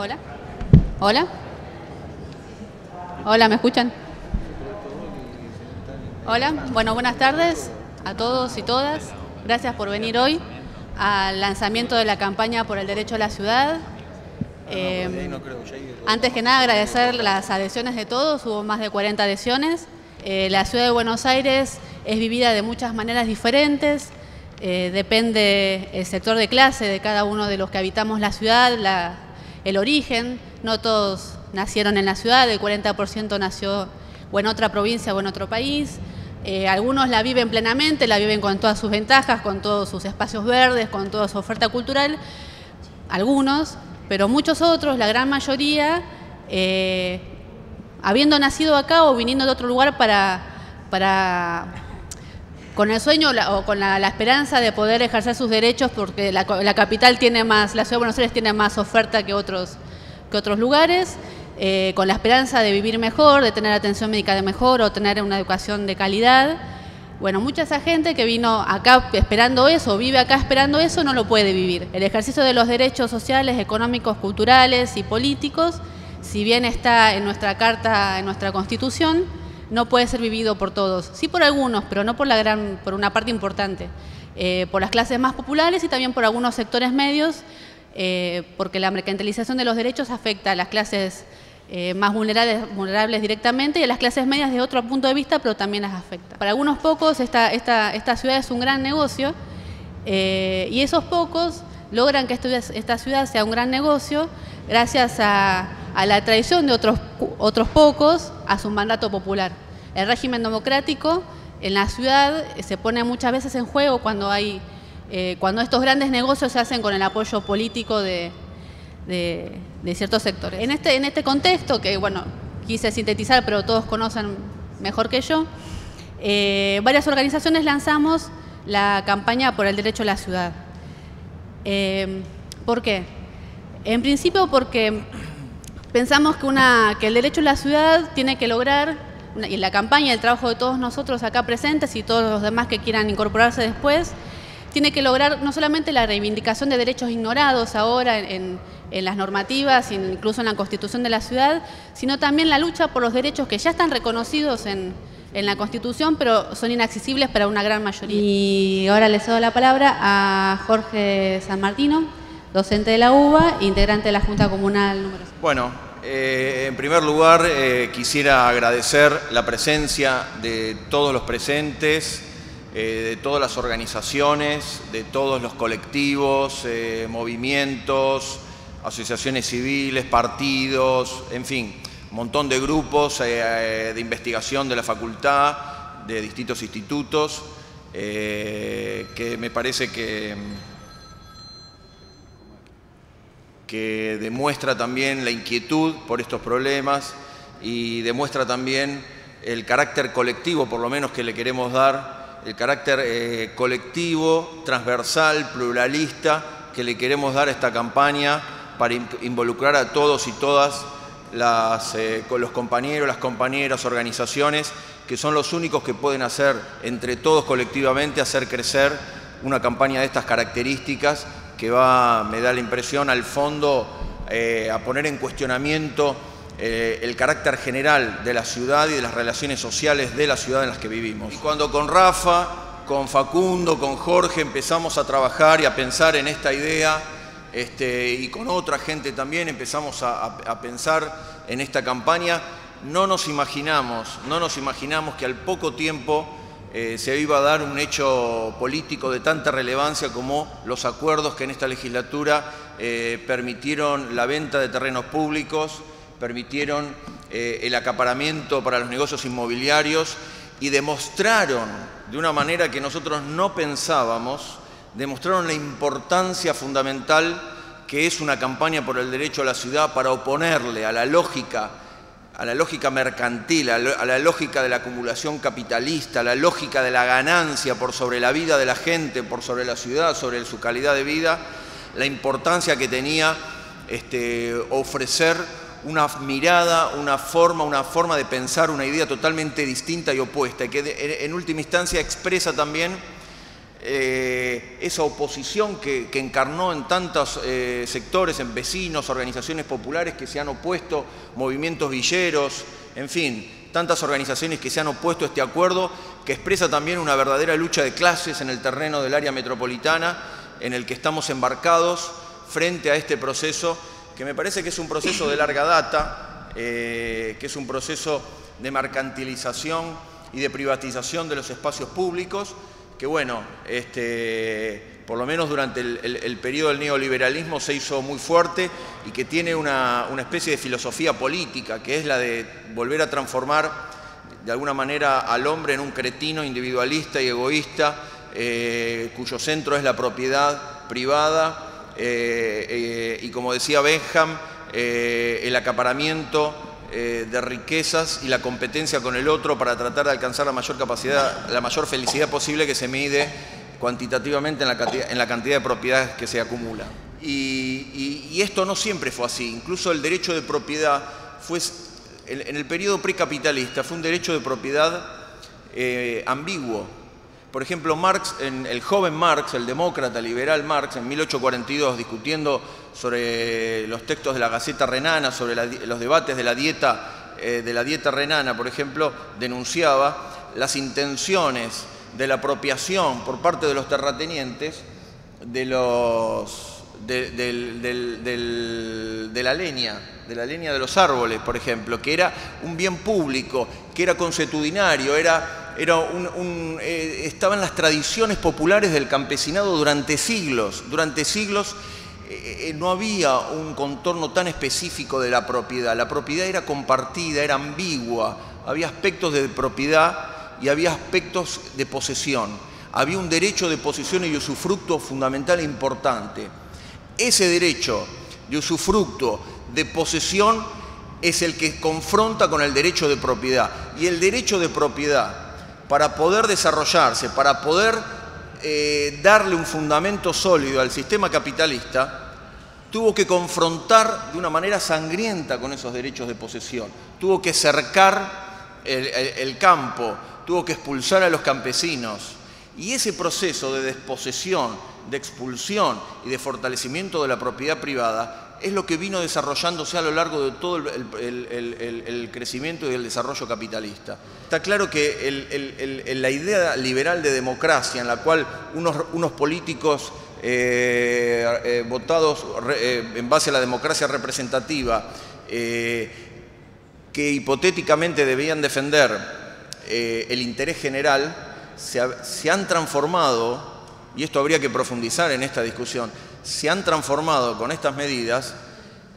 Hola. Hola. Hola, ¿me escuchan? Hola, bueno, buenas tardes a todos y todas. Gracias por venir hoy al lanzamiento de la campaña por el derecho a la ciudad. Eh, antes que nada, agradecer las adhesiones de todos, hubo más de 40 adhesiones. Eh, la ciudad de Buenos Aires es vivida de muchas maneras diferentes, eh, depende el sector de clase de cada uno de los que habitamos la ciudad, el origen, no todos nacieron en la ciudad, el 40% nació o en otra provincia o en otro país. algunos la viven plenamente, la viven con todas sus ventajas, con todos sus espacios verdes, con toda su oferta cultural. Algunos, pero muchos otros, la gran mayoría, eh, habiendo nacido acá o viniendo de otro lugar para, para con el sueño o con la, esperanza de poder ejercer sus derechos, porque la, capital tiene más, la ciudad de Buenos Aires tiene más oferta que otros, que otros lugares, eh, con la esperanza de vivir mejor, de tener atención médica de mejor o tener una educación de calidad. Bueno, mucha esa gente que vino acá esperando eso, vive acá esperando eso, no lo puede vivir. El ejercicio de los derechos sociales, económicos, culturales y políticos, si bien está en nuestra carta, en nuestra constitución, no puede ser vivido por todos. Sí por algunos, pero no por la gran, por una parte importante. Eh, por las clases más populares y también por algunos sectores medios, eh, porque la mercantilización de los derechos afecta a las clases eh, más vulnerables, vulnerables directamente y a las clases medias de otro punto de vista, pero también las afecta. Para algunos pocos esta, ciudad es un gran negocio y esos pocos logran que esta ciudad sea un gran negocio gracias a, a, la tradición de otros, otros pocos, a su mandato popular. El régimen democrático en la ciudad se pone muchas veces en juego cuando, hay, eh, cuando estos grandes negocios se hacen con el apoyo político de, de, ciertos sectores. En este, en este contexto, que bueno, quise sintetizar, pero todos conocen mejor que yo, eh, varias organizaciones lanzamos la campaña por el derecho a la ciudad. Eh, ¿Por qué? En principio porque pensamos que, una, que el derecho a la ciudad tiene que lograr, y la campaña, el trabajo de todos nosotros acá presentes y todos los demás que quieran incorporarse después, tiene que lograr no solamente la reivindicación de derechos ignorados ahora en, las normativas, incluso en la constitución de la ciudad, sino también la lucha por los derechos que ya están reconocidos en, la constitución, pero son inaccesibles para una gran mayoría. Y ahora le cedo la palabra a Jorge San Martino, docente de la UBA, integrante de la Junta Comunal número 5. Bueno, eh, en primer lugar eh, quisiera agradecer la presencia de todos los presentes, eh, de todas las organizaciones, de todos los colectivos, movimientos, asociaciones civiles, partidos, en fin, un montón de grupos de investigación de la facultad, de distintos institutos, que me parece que, que demuestra también la inquietud por estos problemas y demuestra también el carácter colectivo, por lo menos, que le queremos dar el carácter eh, colectivo, transversal, pluralista que le queremos dar a esta campaña para involucrar a todos y todas las, eh, los compañeros, las compañeras, organizaciones, que son los únicos que pueden hacer entre todos colectivamente, hacer crecer una campaña de estas características que va, me da la impresión, al fondo eh, a poner en cuestionamiento eh, el carácter general de la ciudad y de las relaciones sociales de la ciudad en las que vivimos. Y cuando con Rafa, con Facundo, con Jorge empezamos a trabajar y a pensar en esta idea, este, y con otra gente también empezamos a, pensar en esta campaña, no nos imaginamos, no nos imaginamos que al poco tiempo eh, se iba a dar un hecho político de tanta relevancia como los acuerdos que en esta legislatura eh, permitieron la venta de terrenos públicos, permitieron eh, el acaparamiento para los negocios inmobiliarios y demostraron de una manera que nosotros no pensábamos, demostraron la importancia fundamental que es una campaña por el derecho a la ciudad para oponerle a la lógica a la lógica mercantil, a la lógica de la acumulación capitalista, a la lógica de la ganancia por sobre la vida de la gente, por sobre la ciudad, sobre su calidad de vida, la importancia que tenía este, ofrecer una mirada, una forma, una forma de pensar, una idea totalmente distinta y opuesta, y que en última instancia expresa también eh, esa oposición que, encarnó en tantos eh, sectores, en vecinos, organizaciones populares que se han opuesto, movimientos villeros, en fin, tantas organizaciones que se han opuesto a este acuerdo, que expresa también una verdadera lucha de clases en el terreno del área metropolitana, en el que estamos embarcados frente a este proceso, que me parece que es un proceso de larga data, eh, que es un proceso de mercantilización y de privatización de los espacios públicos, que bueno, este, por lo menos durante el, periodo del neoliberalismo se hizo muy fuerte y que tiene una, especie de filosofía política, que es la de volver a transformar de alguna manera al hombre en un cretino individualista y egoísta, eh, cuyo centro es la propiedad privada eh, eh, y como decía Benham, el acaparamiento eh, de riquezas y la competencia con el otro para tratar de alcanzar la mayor capacidad, la mayor felicidad posible que se mide cuantitativamente en la cantidad, de propiedades que se acumula. Y, esto no siempre fue así, incluso el derecho de propiedad fue, en el periodo precapitalista, fue un derecho de propiedad eh, ambiguo, por ejemplo, Marx, el joven Marx, el demócrata liberal Marx, en 1842, discutiendo sobre los textos de la Gaceta Renana, sobre los debates de la, dieta, eh, de la dieta renana, por ejemplo, denunciaba las intenciones de la apropiación por parte de los terratenientes de, los, de, de la leña, de la leña de los árboles, por ejemplo, que era un bien público, que era consuetudinario, era era un, eh, estaba en las tradiciones populares del campesinado durante siglos. Durante siglos eh, eh, no había un contorno tan específico de la propiedad. La propiedad era compartida, era ambigua. Había aspectos de propiedad y había aspectos de posesión. Había un derecho de posesión y usufructo fundamental e importante. Ese derecho de usufructo, de posesión, es el que confronta con el derecho de propiedad. Y el derecho de propiedad para poder desarrollarse, para poder eh, darle un fundamento sólido al sistema capitalista, tuvo que confrontar de una manera sangrienta con esos derechos de posesión, tuvo que cercar el, campo, tuvo que expulsar a los campesinos. Y ese proceso de desposesión, de expulsión y de fortalecimiento de la propiedad privada es lo que vino desarrollándose a lo largo de todo el, crecimiento y el desarrollo capitalista. Está claro que la idea liberal de democracia, en la cual unos, políticos eh, eh, votados eh, en base a la democracia representativa, que hipotéticamente debían defender el interés general, se han transformado, y esto habría que profundizar en esta discusión, se han transformado con estas medidas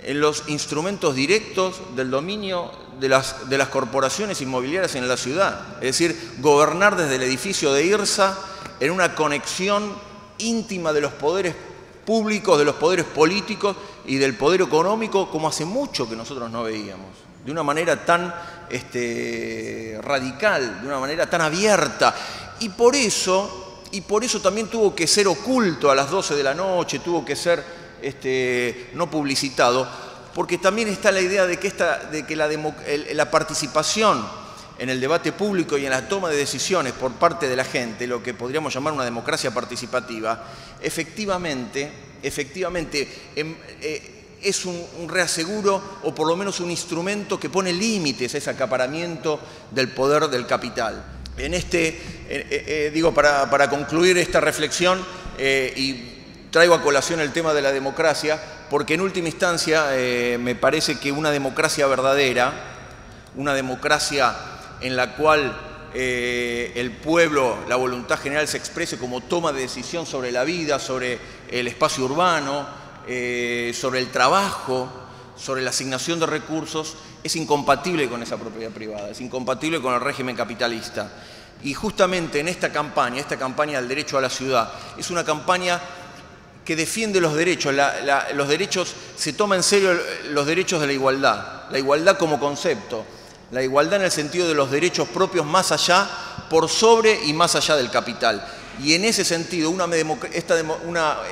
en los instrumentos directos del dominio de las, corporaciones inmobiliarias en la ciudad. Es decir, gobernar desde el edificio de IRSA en una conexión íntima de los poderes públicos, de los poderes políticos y del poder económico, como hace mucho que nosotros no veíamos. De una manera tan este, radical, de una manera tan abierta. Y por eso y por eso también tuvo que ser oculto a las 12 de la noche, tuvo que ser este, no publicitado, porque también está la idea de que, esta, de que la, participación en el debate público y en la toma de decisiones por parte de la gente, lo que podríamos llamar una democracia participativa, efectivamente, efectivamente em, eh, es un, un, reaseguro o por lo menos un instrumento que pone límites a ese acaparamiento del poder del capital en este, eh, eh, eh, digo, para, concluir esta reflexión y traigo a colación el tema de la democracia, porque en última instancia me parece que una democracia verdadera, una democracia en la cual el pueblo, la voluntad general se exprese como toma de decisión sobre la vida, sobre el espacio urbano, sobre el trabajo, sobre la asignación de recursos, es incompatible con esa propiedad privada, es incompatible con el régimen capitalista. Y justamente en esta campaña, esta campaña del derecho a la ciudad, es una campaña que defiende los derechos, los derechos, se toma en serio los derechos de la igualdad, la igualdad como concepto, la igualdad en el sentido de los derechos propios más allá, por sobre y más allá del capital. Y en ese sentido,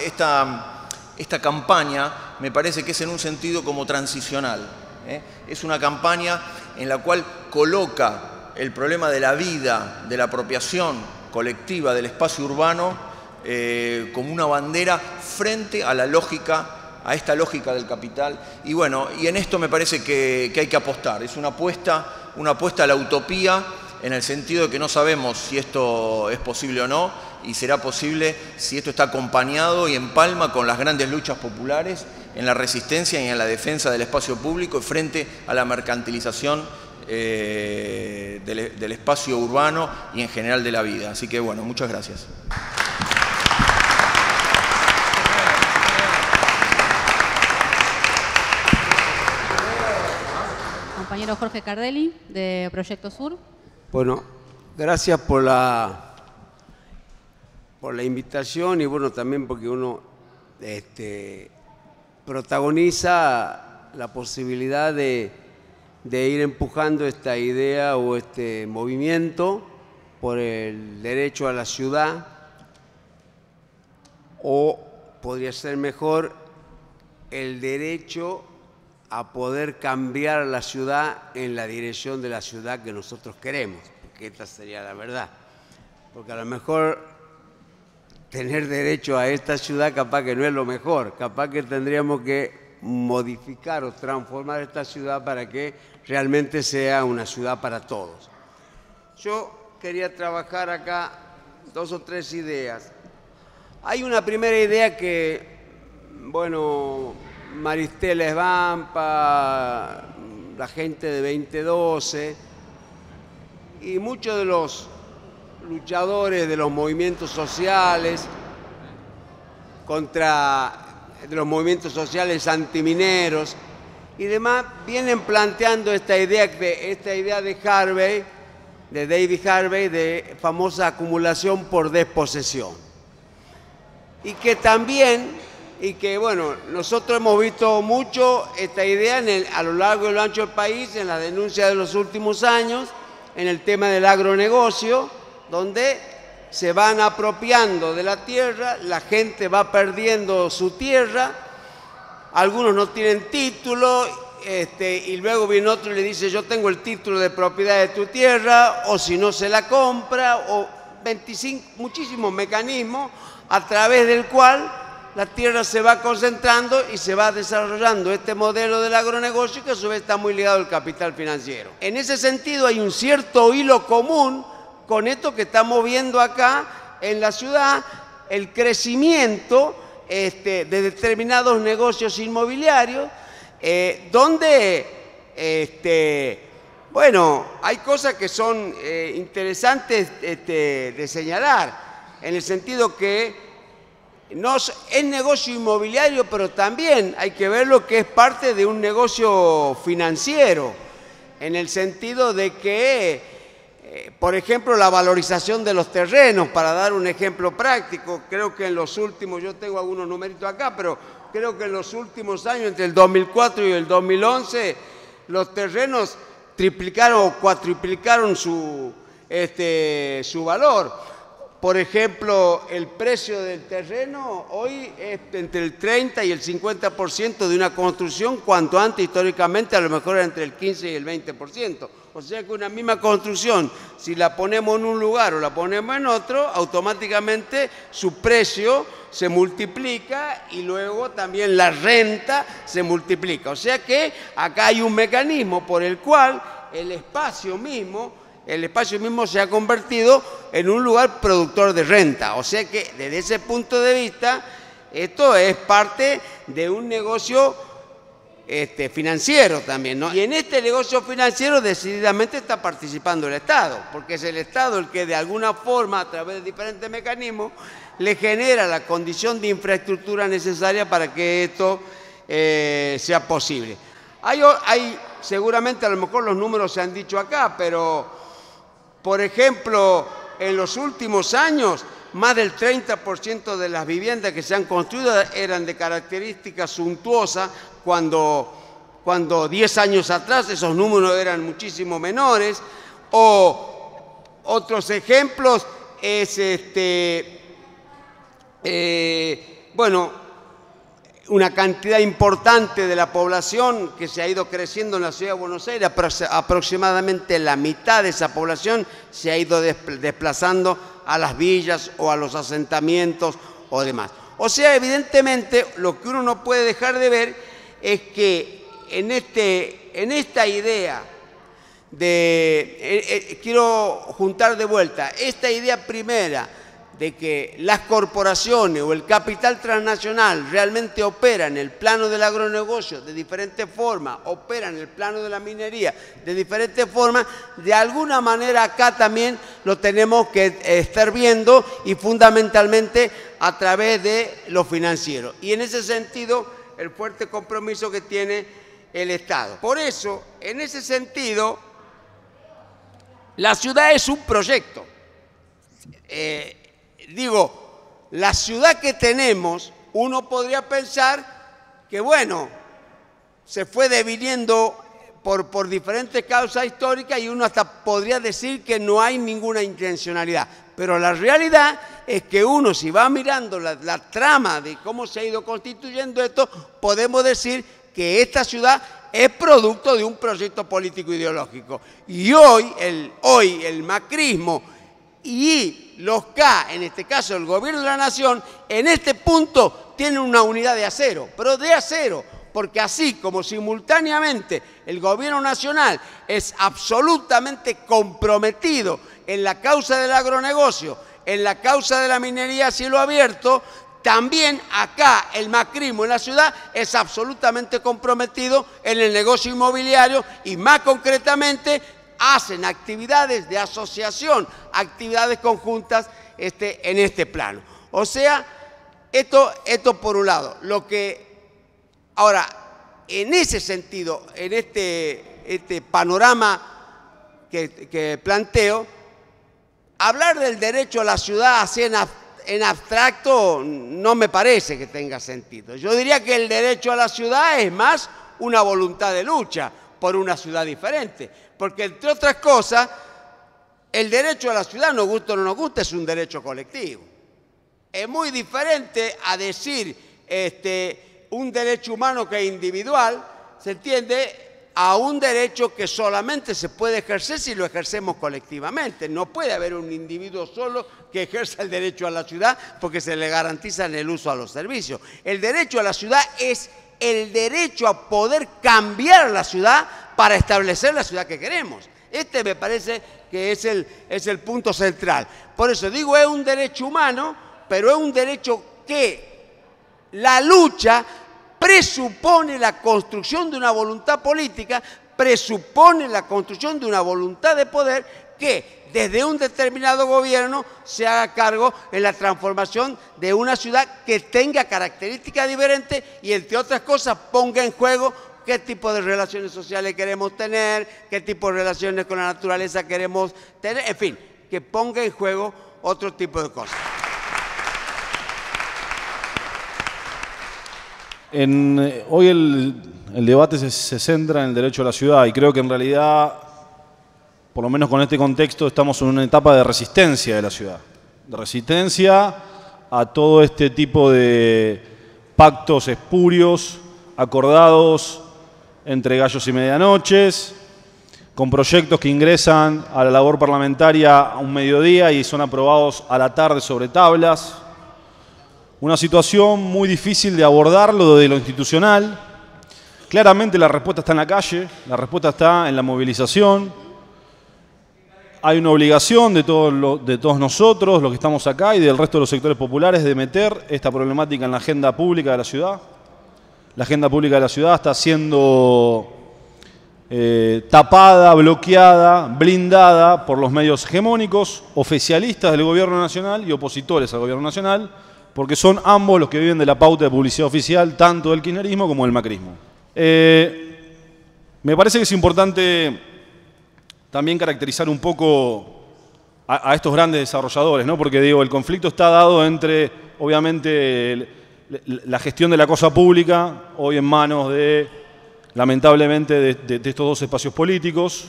esta, esta campaña me parece que es en un sentido como transicional. ¿Eh? Es una campaña en la cual coloca el problema de la vida, de la apropiación colectiva del espacio urbano eh, como una bandera frente a la lógica a esta lógica del capital. Y bueno, y en esto me parece que, hay que apostar. Es una apuesta, una apuesta a la utopía en el sentido de que no sabemos si esto es posible o no, y será posible si esto está acompañado y en palma con las grandes luchas populares en la resistencia y en la defensa del espacio público frente a la mercantilización eh, del, del espacio urbano y en general de la vida. Así que bueno, muchas gracias. Compañero Jorge Cardelli, de Proyecto Sur. Bueno, gracias por la, por la invitación y bueno, también porque uno este, protagoniza la posibilidad de, ir empujando esta idea o este movimiento por el derecho a la ciudad o podría ser mejor el derecho a poder cambiar la ciudad en la dirección de la ciudad que nosotros queremos, porque esta sería la verdad. Porque a lo mejor tener derecho a esta ciudad capaz que no es lo mejor, capaz que tendríamos que modificar o transformar esta ciudad para que realmente sea una ciudad para todos. Yo quería trabajar acá dos o tres ideas. Hay una primera idea que, bueno, Maristela Esbampa, la gente de 2012 y muchos de los luchadores de los movimientos sociales contra los movimientos sociales antimineros y demás vienen planteando esta idea de, esta idea de Harvey, de David Harvey, de famosa acumulación por desposesión. Y que también y que, bueno, nosotros hemos visto mucho esta idea a lo largo y lo ancho del país, en la denuncia de los últimos años, en el tema del agronegocio, donde se van apropiando de la tierra, la gente va perdiendo su tierra, algunos no tienen título, este, y luego viene otro y le dice yo tengo el título de propiedad de tu tierra, o si no se la compra, o 25, muchísimos mecanismos a través del cual la tierra se va concentrando y se va desarrollando este modelo del agronegocio que a su vez está muy ligado al capital financiero. En ese sentido hay un cierto hilo común con esto que estamos viendo acá en la ciudad, el crecimiento este, de determinados negocios inmobiliarios, eh, donde, este, bueno, hay cosas que son eh, interesantes este, de señalar, en el sentido que no, es negocio inmobiliario, pero también hay que verlo que es parte de un negocio financiero, en el sentido de que, eh, por ejemplo, la valorización de los terrenos, para dar un ejemplo práctico, creo que en los últimos, yo tengo algunos numeritos acá, pero creo que en los últimos años, entre el 2004 y el 2011, los terrenos triplicaron o cuatriplicaron su, este, su valor. Por ejemplo, el precio del terreno hoy es entre el 30 y el 50% de una construcción, cuanto antes históricamente a lo mejor era entre el 15 y el 20%. O sea que una misma construcción, si la ponemos en un lugar o la ponemos en otro, automáticamente su precio se multiplica y luego también la renta se multiplica. O sea que acá hay un mecanismo por el cual el espacio mismo el espacio mismo se ha convertido en un lugar productor de renta. O sea que desde ese punto de vista, esto es parte de un negocio este, financiero también. ¿no? Y en este negocio financiero decididamente está participando el Estado, porque es el Estado el que de alguna forma, a través de diferentes mecanismos, le genera la condición de infraestructura necesaria para que esto eh, sea posible. Hay, hay, seguramente a lo mejor los números se han dicho acá, pero por ejemplo, en los últimos años, más del 30% de las viviendas que se han construido eran de características suntuosas, cuando, cuando 10 años atrás esos números eran muchísimo menores. O otros ejemplos es, este, eh, bueno, una cantidad importante de la población que se ha ido creciendo en la ciudad de Buenos Aires, aproximadamente la mitad de esa población se ha ido desplazando a las villas o a los asentamientos o demás. O sea, evidentemente lo que uno no puede dejar de ver es que en, este, en esta idea de, eh, eh, quiero juntar de vuelta, esta idea primera de que las corporaciones o el capital transnacional realmente opera en el plano del agronegocio de diferentes formas, opera en el plano de la minería de diferentes formas, de alguna manera acá también lo tenemos que estar viendo y fundamentalmente a través de lo financiero. Y en ese sentido, el fuerte compromiso que tiene el Estado. Por eso, en ese sentido, la ciudad es un proyecto. Eh, digo, la ciudad que tenemos, uno podría pensar que, bueno, se fue deviniendo por, por, diferentes causas históricas y uno hasta podría decir que no hay ninguna intencionalidad. Pero la realidad es que uno, si va mirando la, trama de cómo se ha ido constituyendo esto, podemos decir que esta ciudad es producto de un proyecto político ideológico. Y hoy el, hoy el macrismo y los K, en este caso el gobierno de la nación, en este punto tienen una unidad de acero, pero de acero, porque así como simultáneamente el gobierno nacional es absolutamente comprometido en la causa del agronegocio, en la causa de la minería a cielo abierto, también acá el macrismo en la ciudad es absolutamente comprometido en el negocio inmobiliario y más concretamente hacen actividades de asociación, actividades conjuntas este, en este plano. O sea, esto, esto por un lado. Lo que, ahora, en ese sentido, en este, este panorama que, planteo, hablar del derecho a la ciudad así en, abstracto no me parece que tenga sentido. Yo diría que el derecho a la ciudad es más una voluntad de lucha por una ciudad diferente porque entre otras cosas, el derecho a la ciudad, nos gusta o no nos gusta, es un derecho colectivo. Es muy diferente a decir este, un derecho humano que es individual, ¿se entiende? A un derecho que solamente se puede ejercer si lo ejercemos colectivamente. No puede haber un individuo solo que ejerza el derecho a la ciudad porque se le garantiza en el uso a los servicios. El derecho a la ciudad es el derecho a poder cambiar la ciudad para establecer la ciudad que queremos. Este me parece que es el, es el punto central. Por eso digo, es un derecho humano, pero es un derecho que la lucha presupone la construcción de una voluntad política, presupone la construcción de una voluntad de poder que desde un determinado gobierno se haga cargo en la transformación de una ciudad que tenga características diferentes y entre otras cosas ponga en juego qué tipo de relaciones sociales queremos tener, qué tipo de relaciones con la naturaleza queremos tener, en fin, que ponga en juego otro tipo de cosas. Eh, hoy el, debate se, centra en el derecho a la ciudad y creo que en realidad, por lo menos con este contexto, estamos en una etapa de resistencia de la ciudad. De resistencia a todo este tipo de pactos espurios, acordados entre gallos y medianoches, con proyectos que ingresan a la labor parlamentaria a un mediodía y son aprobados a la tarde sobre tablas. Una situación muy difícil de abordarlo desde lo institucional. Claramente la respuesta está en la calle, la respuesta está en la movilización. Hay una obligación de todos, de todos nosotros, los que estamos acá y del resto de los sectores populares, de meter esta problemática en la agenda pública de la ciudad la agenda pública de la ciudad está siendo eh, tapada, bloqueada, blindada por los medios hegemónicos, oficialistas del gobierno nacional y opositores al gobierno nacional, porque son ambos los que viven de la pauta de publicidad oficial, tanto del kirchnerismo como del macrismo. Eh, me parece que es importante también caracterizar un poco a, a, estos grandes desarrolladores, ¿no? porque digo, el conflicto está dado entre, obviamente, la gestión de la cosa pública, hoy en manos de, lamentablemente, de, estos dos espacios políticos.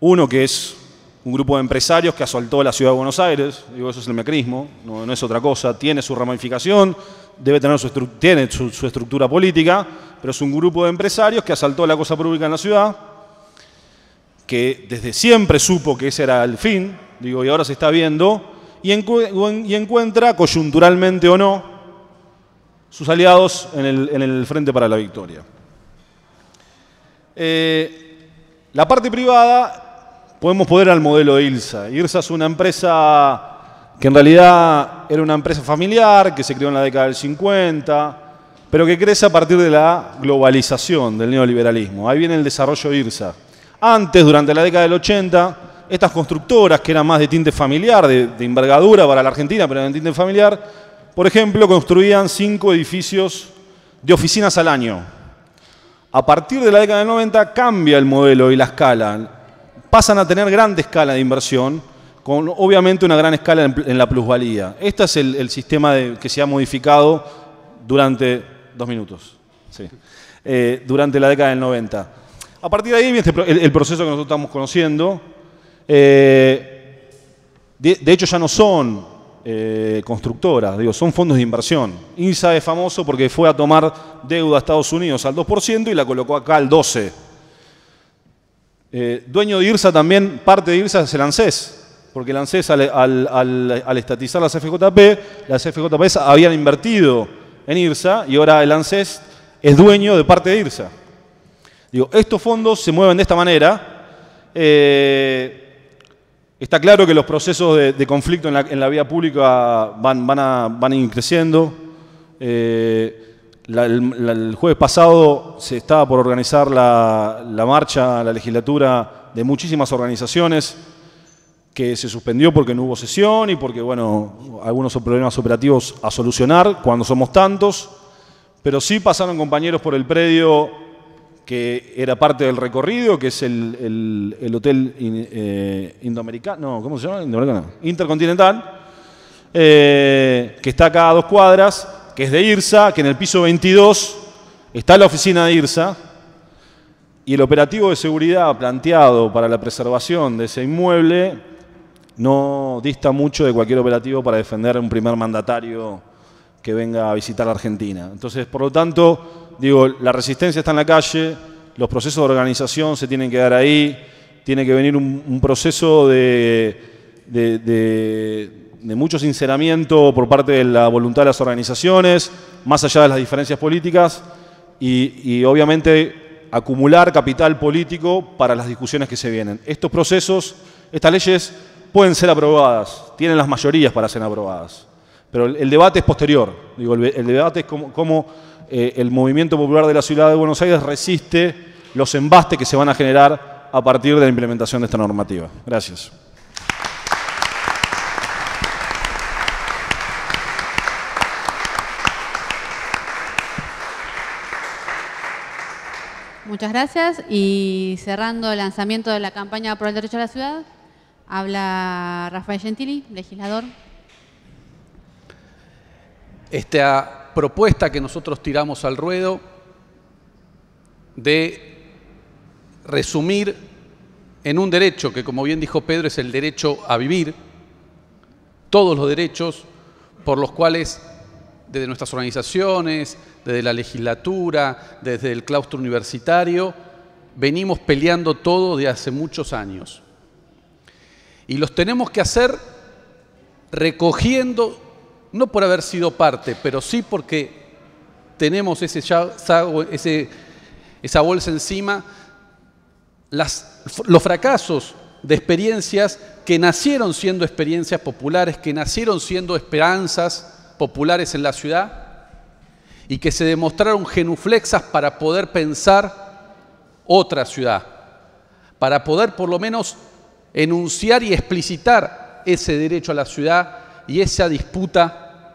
Uno que es un grupo de empresarios que asaltó la ciudad de Buenos Aires, digo, eso es el macrismo, no, es otra cosa, tiene su ramificación, debe tener su, tiene su, estructura política, pero es un grupo de empresarios que asaltó la cosa pública en la ciudad, que desde siempre supo que ese era el fin, digo, y ahora se está viendo, y, encuentra, coyunturalmente o no, sus aliados en el, Frente para la Victoria. Eh, la parte privada, podemos poder al modelo de ILSA. ILSA es una empresa que en realidad era una empresa familiar que se creó en la década del 50, pero que crece a partir de la globalización del neoliberalismo. Ahí viene el desarrollo de IRSA. Antes, durante la década del 80, estas constructoras, que eran más de tinte familiar, de, envergadura para la Argentina, pero de tinte familiar, por ejemplo, construían cinco edificios de oficinas al año. A partir de la década del 90 cambia el modelo y la escala. Pasan a tener grande escala de inversión con obviamente una gran escala en, la plusvalía. Este es el, sistema que se ha modificado durante dos minutos, eh, durante la década del 90. A partir de ahí viene este el, proceso que nosotros estamos conociendo. Eh, de, hecho ya no son eh, constructoras, digo, son fondos de inversión. INSA es famoso porque fue a tomar deuda a Estados Unidos al 2% y la colocó acá al 12%. Dueño de IRSA también, parte de IRSA es el ANSES, porque el ANSES al, estatizar las FJP, las FJP habían invertido en IRSA y ahora el ANSES es dueño de parte de IRSA. Digo, estos fondos se mueven de esta manera. Eh, está claro que los procesos de, conflicto en la, vía pública van, van, a, van ir creciendo. Eh, el, jueves pasado se estaba por organizar la, marcha a la legislatura de muchísimas organizaciones que se suspendió porque no hubo sesión y porque, bueno, algunos problemas operativos a solucionar cuando somos tantos, pero sí pasaron compañeros por el predio que era parte del recorrido, que es el, Hotel eh, Indoamericano, no, ¿cómo se llama? Intercontinental, eh, que está acá a dos cuadras, que es de IRSA, que en el piso 22 está la oficina de IRSA, y el operativo de seguridad planteado para la preservación de ese inmueble no dista mucho de cualquier operativo para defender a un primer mandatario que venga a visitar la Argentina. Entonces, por lo tanto, digo, la resistencia está en la calle, los procesos de organización se tienen que dar ahí, tiene que venir un, proceso de, mucho sinceramiento por parte de la voluntad de las organizaciones, más allá de las diferencias políticas, y, y obviamente acumular capital político para las discusiones que se vienen. Estos procesos, estas leyes pueden ser aprobadas, tienen las mayorías para ser aprobadas. Pero el, debate es posterior. Digo, el, debate es cómo, eh, el movimiento popular de la ciudad de Buenos Aires resiste los embastes que se van a generar a partir de la implementación de esta normativa. Gracias. Muchas gracias. Y cerrando el lanzamiento de la campaña por el derecho a la ciudad, Habla Rafael Gentili, legislador. Esta propuesta que nosotros tiramos al ruedo de resumir en un derecho que, como bien dijo Pedro, es el derecho a vivir, todos los derechos por los cuales desde nuestras organizaciones, desde la legislatura, desde el claustro universitario, venimos peleando todo de hace muchos años. Y los tenemos que hacer recogiendo, no por haber sido parte, pero sí porque tenemos ese, ese, esa bolsa encima, los fracasos de experiencias que nacieron siendo experiencias populares, que nacieron siendo esperanzas populares en la ciudad y que se demostraron genuflexas para poder pensar otra ciudad, para poder por lo menos enunciar y explicitar ese derecho a la ciudad y esa disputa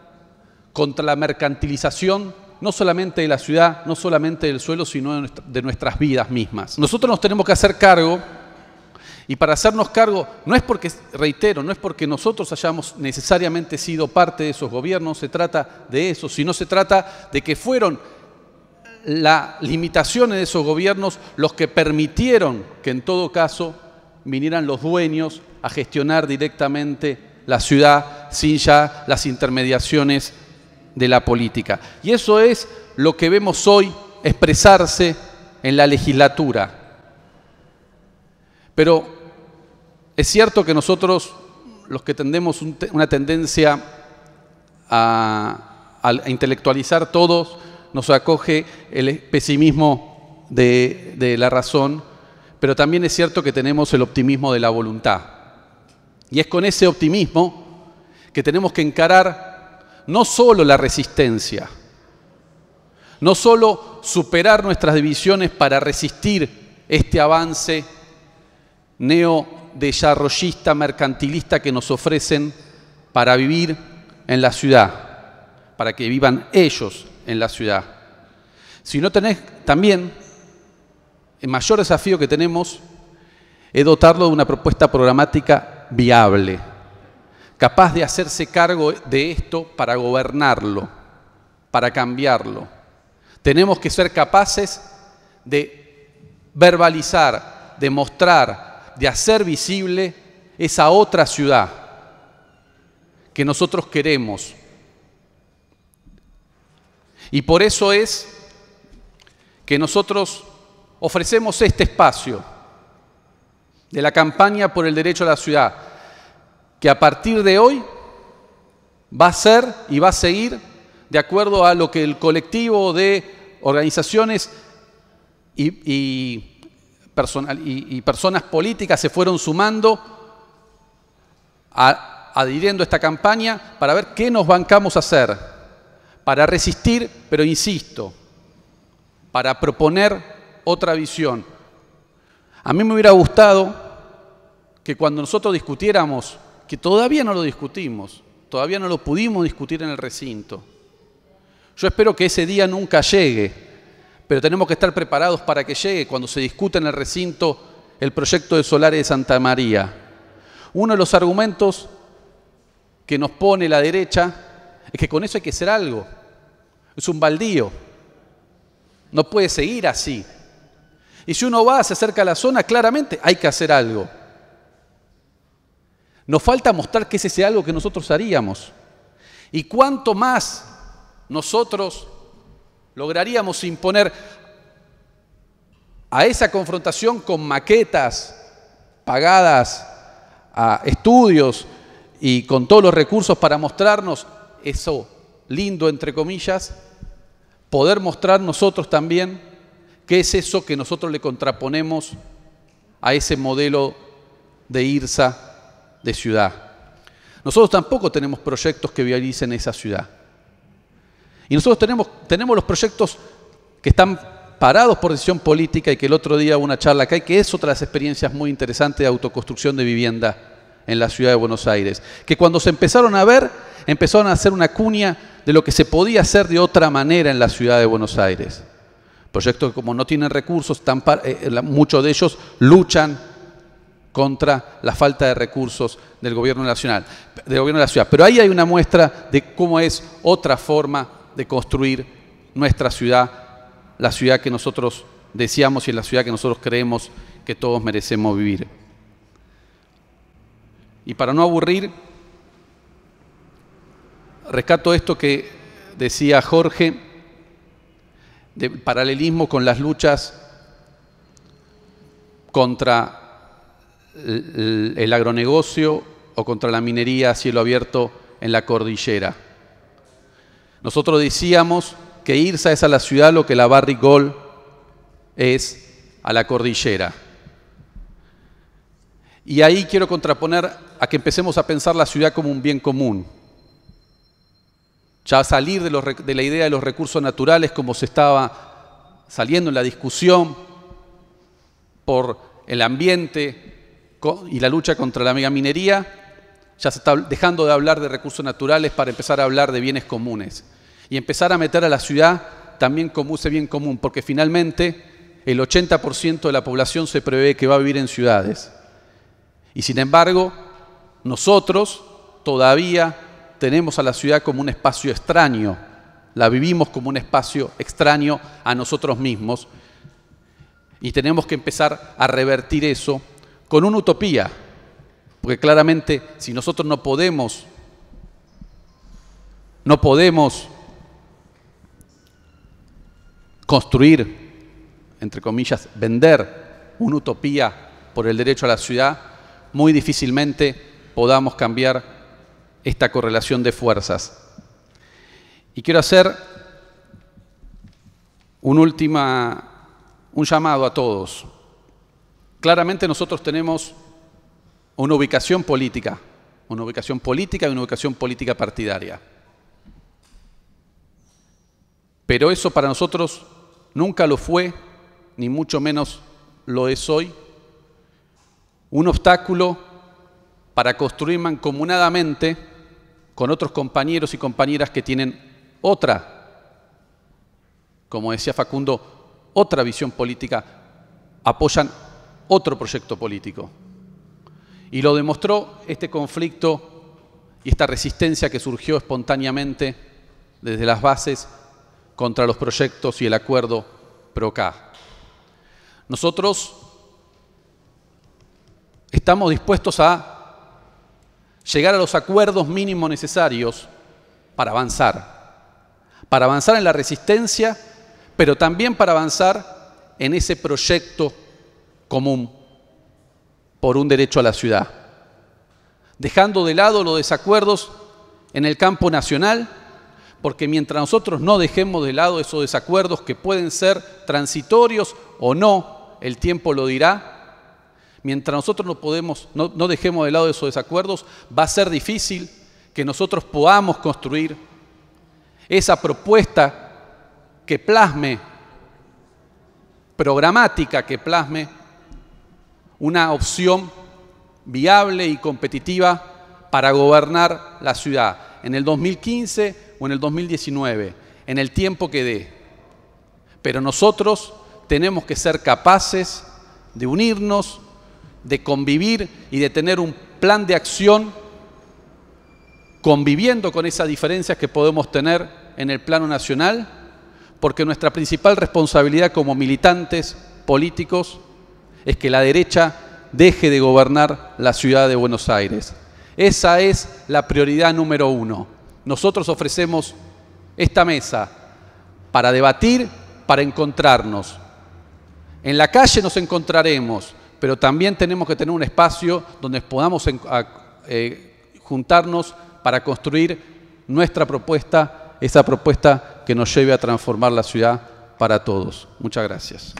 contra la mercantilización, no solamente de la ciudad, no solamente del suelo, sino de nuestras vidas mismas. Nosotros nos tenemos que hacer cargo, y para hacernos cargo, no es porque, reitero, no es porque nosotros hayamos necesariamente sido parte de esos gobiernos, se trata de eso, sino se trata de que fueron las limitaciones de esos gobiernos los que permitieron que en todo caso vinieran los dueños a gestionar directamente la ciudad sin ya las intermediaciones de la política. Y eso es lo que vemos hoy expresarse en la legislatura. Pero es cierto que nosotros, los que tendemos una tendencia a, intelectualizar todos, nos acoge el pesimismo de, de la razón, pero también es cierto que tenemos el optimismo de la voluntad. Y es con ese optimismo que tenemos que encarar no solo la resistencia, no solo superar nuestras divisiones para resistir este avance neo-desarrollista, mercantilista que nos ofrecen para vivir en la ciudad, para que vivan ellos en la ciudad. Si no tenés también, el mayor desafío que tenemos es dotarlo de una propuesta programática viable, capaz de hacerse cargo de esto para gobernarlo, para cambiarlo tenemos que ser capaces de verbalizar, de mostrar, de hacer visible esa otra ciudad que nosotros queremos. Y por eso es que nosotros ofrecemos este espacio de la campaña por el derecho a la ciudad, que a partir de hoy va a ser y va a seguir de acuerdo a lo que el colectivo de organizaciones y, personas políticas se fueron sumando, adhiriendo a esta campaña para ver qué nos bancamos a hacer, para resistir, pero insisto, para proponer otra visión. A mí me hubiera gustado que cuando nosotros discutiéramos, que todavía no lo discutimos, todavía no lo pudimos discutir en el recinto, yo espero que ese día nunca llegue, pero tenemos que estar preparados para que llegue cuando se discute en el recinto el proyecto de Solares de Santa María. Uno de los argumentos que nos pone la derecha es que con eso hay que hacer algo. Es un baldío. No puede seguir así. Y si uno va, se acerca a la zona, claramente hay que hacer algo. Nos falta mostrar que ese es algo que nosotros haríamos. Y cuánto más nosotros lograríamos imponer a esa confrontación con maquetas pagadas a estudios y con todos los recursos para mostrarnos eso lindo, entre comillas, poder mostrar nosotros también qué es eso que nosotros le contraponemos a ese modelo de IRSA de ciudad. Nosotros tampoco tenemos proyectos que vialicen esa ciudad. Y nosotros tenemos, tenemos los proyectos que están parados por decisión política y que el otro día hubo una charla acá, que es otra de las experiencias muy interesantes de autoconstrucción de vivienda en la ciudad de Buenos Aires. Que cuando se empezaron a ver, empezaron a hacer una cuña de lo que se podía hacer de otra manera en la ciudad de Buenos Aires. Proyectos que como no tienen recursos, eh, eh, muchos de ellos luchan contra la falta de recursos del gobierno nacional, del gobierno de la ciudad. Pero ahí hay una muestra de cómo es otra forma de construir nuestra ciudad, la ciudad que nosotros deseamos y la ciudad que nosotros creemos que todos merecemos vivir. Y para no aburrir, rescato esto que decía Jorge, de paralelismo con las luchas contra el, agronegocio o contra la minería a cielo abierto en la cordillera. Nosotros decíamos que Irsa es a la ciudad lo que la Barrigol es a la cordillera. Y ahí quiero contraponer a que empecemos a pensar la ciudad como un bien común. Ya salir de, de la idea de los recursos naturales como se estaba saliendo en la discusión por el ambiente y la lucha contra la megaminería, ya se está dejando de hablar de recursos naturales para empezar a hablar de bienes comunes. Y empezar a meter a la ciudad también como ese bien común, porque finalmente el 80% de la población se prevé que va a vivir en ciudades. Y sin embargo, nosotros todavía tenemos a la ciudad como un espacio extraño, la vivimos como un espacio extraño a nosotros mismos y tenemos que empezar a revertir eso con una utopía, porque claramente si nosotros no podemos, no podemos construir, entre comillas, vender una utopía por el derecho a la ciudad, muy difícilmente podamos cambiar esta correlación de fuerzas. Y quiero hacer un último un llamado a todos. Claramente nosotros tenemos una ubicación política, una ubicación política y una ubicación política partidaria. Pero eso para nosotros nunca lo fue, ni mucho menos lo es hoy, un obstáculo para construir mancomunadamente con otros compañeros y compañeras que tienen otra, como decía Facundo, otra visión política, apoyan otro proyecto político. Y lo demostró este conflicto y esta resistencia que surgió espontáneamente desde las bases contra los proyectos y el acuerdo PROCA. Nosotros estamos dispuestos a llegar a los acuerdos mínimos necesarios para avanzar, para avanzar en la resistencia, pero también para avanzar en ese proyecto común por un derecho a la ciudad, dejando de lado los desacuerdos en el campo nacional, porque mientras nosotros no dejemos de lado esos desacuerdos que pueden ser transitorios o no, el tiempo lo dirá, mientras nosotros no, podemos, no, dejemos de lado esos desacuerdos, va a ser difícil que nosotros podamos construir esa propuesta que plasme, programática que plasme una opción viable y competitiva para gobernar la ciudad en el 2015 o en el 2019, en el tiempo que dé. Pero nosotros tenemos que ser capaces de unirnos, de convivir y de tener un plan de acción conviviendo con esas diferencias que podemos tener en el plano nacional, porque nuestra principal responsabilidad como militantes políticos es que la derecha deje de gobernar la ciudad de Buenos Aires. Esa es la prioridad número uno. Nosotros ofrecemos esta mesa para debatir, para encontrarnos. En la calle nos encontraremos, pero también tenemos que tener un espacio donde podamos eh, juntarnos para construir nuestra propuesta, esa propuesta que nos lleve a transformar la ciudad para todos. Muchas gracias.